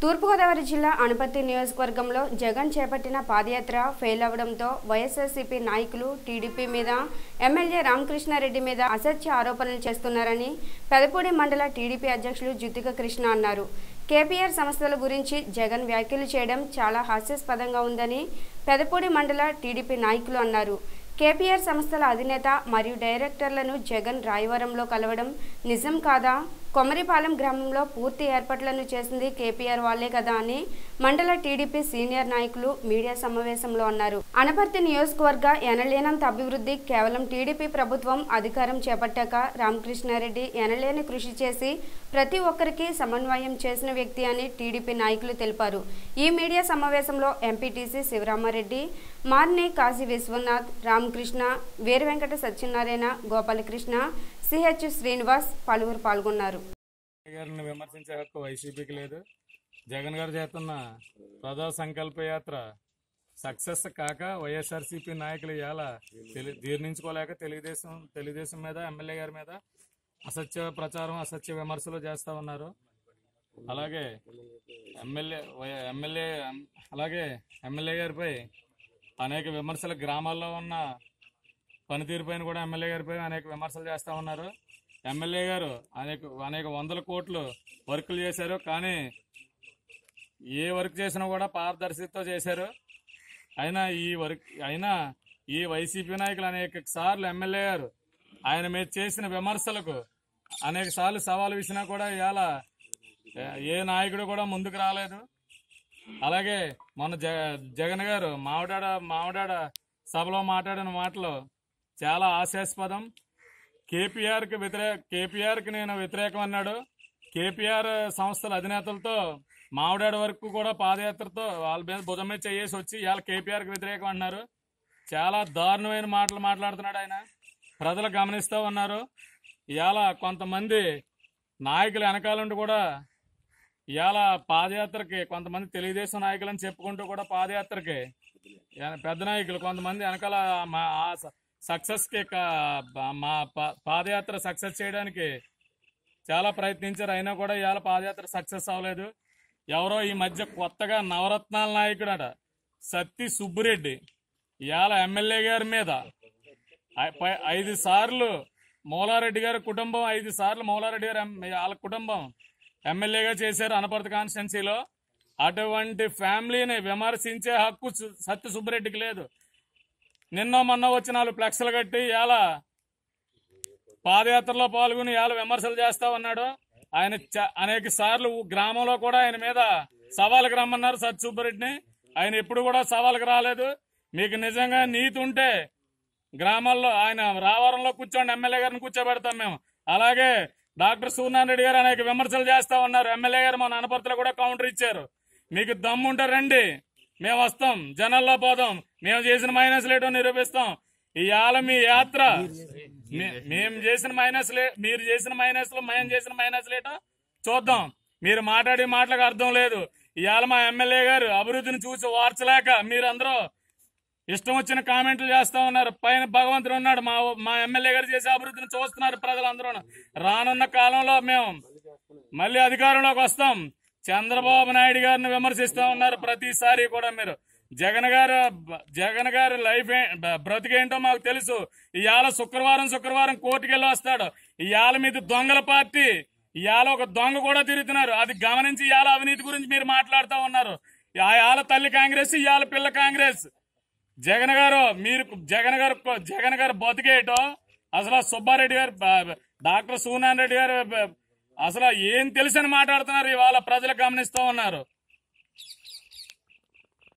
తూర్పుగోదావరి జిల్లా అనుపత్తి నియోజకవర్గంలో జగన్ చేపట్టిన పాదయాత్ర ఫెయిల్ అవడంతో వైఎస్ఆర్సీపీ నాయకులు టీడీపీ మీద ఎమ్మెల్యే రామకృష్ణారెడ్డి మీద అసత్య ఆరోపణలు చేస్తున్నారని పెదపూడి మండల టీడీపీ అధ్యక్షులు జ్యుతిక కృష్ణ అన్నారు. కేపీఆర్ సంస్థల గురించి జగన్ వ్యాఖ్యలు చేయడం చాలా హాస్యాస్పదంగా ఉందని పెదపూడి మండల టీడీపీ నాయకులు అన్నారు. కేపీఆర్ సంస్థల అధినేత మరియు డైరెక్టర్లను జగన్ రాయవరంలో కలవడం నిజం కాదా? కొమరిపాలెం గ్రామంలో పూర్తి ఏర్పాట్లను చేసింది కేపీఆర్ వాళ్ళే కదా అని మండల టీడీపీ సీనియర్ నాయకులు మీడియా సమావేశంలో అన్నారు. అనపర్తి నియోజకవర్గ ఎనలేనంత అభివృద్ధి కేవలం టీడీపీ ప్రభుత్వం అధికారం చేపట్టాక రామకృష్ణారెడ్డి ఎనలేని కృషి చేసి ప్రతి ఒక్కరికి సమన్వయం చేసిన వ్యక్తి అని టీడీపీ నాయకులు తెలిపారు. ఈ మీడియా సమావేశంలో ఎంపీటీసీ శివరామారెడ్డి మార్ని కాశీ విశ్వనాథ్ రామకృష్ణ వీరవెంకట సత్యనారాయణ గోపాలకృష్ణ సిహెచ్ శ్రీనివాస్ పలువురు పాల్గొన్నారు. విమర్శించే హక్కు వైసీపీకి లేదు. జగన్ గారు చేస్తున్న ప్రజా సంకల్ప యాత్ర సక్సెస్ కాక వైఎస్ఆర్సీపీ నాయకులు ఇవాళ తెలి జీర్ణించుకోలేక తెలుగుదేశం తెలుగుదేశం మీద ఎమ్మెల్యే గారి మీద అసత్య ప్రచారం అసత్య విమర్శలు చేస్తా ఉన్నారు. అలాగే ఎమ్మెల్యే ఎమ్మెల్యే అలాగే ఎమ్మెల్యే గారిపై అనేక విమర్శలు గ్రామాల్లో ఉన్న పనితీరుపైన కూడా ఎమ్మెల్యే గారిపై అనేక విమర్శలు చేస్తా ఉన్నారు. ఎమ్మెల్యే గారు అనేక అనేక వందల కోట్లు వర్కులు చేశారు కానీ ఏ వర్క్ చేసినా కూడా పారదర్శకతో చేశారు. అయినా ఈ వర్క్ అయినా ఈ వైసీపీ నాయకులు అనేక సార్లు ఎమ్మెల్యే గారు ఆయన మీద చేసిన విమర్శలకు అనేక సార్లు సవాలు విసినా కూడా ఇవాళ ఏ నాయకుడు కూడా ముందుకు రాలేదు. అలాగే మొన్న జగన్ గారు మావిడాడ మావిడాడ సభలో మాట్లాడిన మాటలు చాలా ఆశాస్పదం. కేపీఆర్కి వ్యతిరేక కేపీఆర్కి నేను వ్యతిరేకం అన్నాడు. కేపీఆర్ సంస్థల అధినేతలతో మామిడాడు వరకు కూడా పాదయాత్రతో వాళ్ళ మీద భుజం మీద చేసి వచ్చి ఇవాళ కేపీఆర్కి వ్యతిరేకం అన్నారు. చాలా దారుణమైన మాటలు మాట్లాడుతున్నాడు ఆయన. ప్రజలు గమనిస్తూ ఉన్నారు. ఇవాళ కొంతమంది నాయకులు వెనకాలండి కూడా ఇవాళ పాదయాత్రకి కొంతమంది తెలుగుదేశం నాయకులని చెప్పుకుంటూ కూడా పాదయాత్రకి పెద్ద నాయకులు కొంతమంది వెనకాల మా సక్సెస్కి మా పాదయాత్ర సక్సెస్ చేయడానికి చాలా ప్రయత్నించారు. అయినా కూడా ఇవాళ పాదయాత్ర సక్సెస్ అవ్వలేదు. ఎవరో ఈ మధ్య కొత్తగా నవరత్నాల నాయకుడట సత్తి సుబ్బిరెడ్డి. ఇవాళ ఎమ్మెల్యే గారి మీద ఐ- పై- ఐదు సార్లు మౌలారెడ్డి గారి కుటుంబం ఐదు సార్లు మౌలారెడ్డి గారు ఎం- వాళ్ళ కుటుంబం ఎమ్మెల్యేగా చేశారు అనపర్తి కాన్స్టిట్యున్సీలో. అటువంటి ఫ్యామిలీని విమర్శించే హక్కు సత్య సుబ్బిరెడ్డికి లేదు. నిన్న మొన్న వచ్చి నాలుగు ఫ్లెక్స్లు కట్టి ఇలా పాదయాత్రలో పాల్గొని ఇవాళ విమర్శలు చేస్తా ఉన్నాడు. ఆయన చ- అనేక సార్లు గ్రామంలో కూడా ఆయన మీద సవాల్కి రమ్మన్నారు సత్య సుబ్బరెడ్డిని ఆయన ఎప్పుడు కూడా సవాల్కి రాలేదు. మీకు నిజంగా నీతి ఉంటే గ్రామాల్లో ఆయన రావరంలో కూర్చోండి ఎమ్మెల్యే గారిని కూర్చోబెడతాం మేము. అలాగే డాక్టర్ సూర్యనారాయణ రెడ్డి గారు అనేక విమర్శలు చేస్తా ఉన్నారు. ఎమ్మెల్యే గారు మన అనపర్తిలో కూడా కౌంటర్ ఇచ్చారు. మీకు దమ్ముంటే రండి. మేము వస్తాం. జనాల్లో పోదాం. మేము చేసిన మైనస్ లేటో నిరూపిస్తాం. ఇవాళ మీ యాత్ర మేము చేసిన మైనస్ లే మీరు చేసిన మైనస్లో మేము చేసిన మైనస్ లేటో చూద్దాం. మీరు మాట్లాడే మాటలకు అర్థం లేదు. ఇవాళ మా ఎమ్మెల్యే గారు అభివృద్ధిని చూసి వార్చలేక మీరందరూ ఇష్టం వచ్చిన కామెంట్లు చేస్తా ఉన్నారు. పైన భగవంతుడు ఉన్నాడు. మా మా ఎమ్మెల్యే గారు చేసే అభివృద్ధిని చూస్తున్నారు ప్రజలందరూ. రానున్న కాలంలో మేము మళ్ళీ అధికారంలోకి వస్తాం. చంద్రబాబు నాయుడు గారిని విమర్శిస్తా ఉన్నారు ప్రతిసారి కూడా మీరు. జగన్ గారు జగన్ గారి లైఫ్ ఏ- బ- బ్రతికేంటో మాకు తెలుసు. ఇవాళ శుక్రవారం శుక్రవారం కోర్టుకి వెళ్ళి వస్తాడు. ఇవాళ మీద దొంగల పార్టీ. ఇవాళ ఒక దొంగ కూడా తిరుగుతున్నారు. అది గమనించి ఇవాళ అవినీతి గురించి మీరు మాట్లాడుతూ ఉన్నారు. ఇవాళ తల్లి కాంగ్రెస్ ఇవాళ పిల్ల కాంగ్రెస్. జగన్ గారు మీరు జగన్ గారు జగన్ గారు బతికేయటం అసలు సుబ్బారెడ్డి గారు డాక్టర్ సూనారాయణ రెడ్డి గారు అసలు ఏం తెలుసని మాట్లాడుతున్నారు ఇవాళ ప్రజలు గమనిస్తూ ఉన్నారు.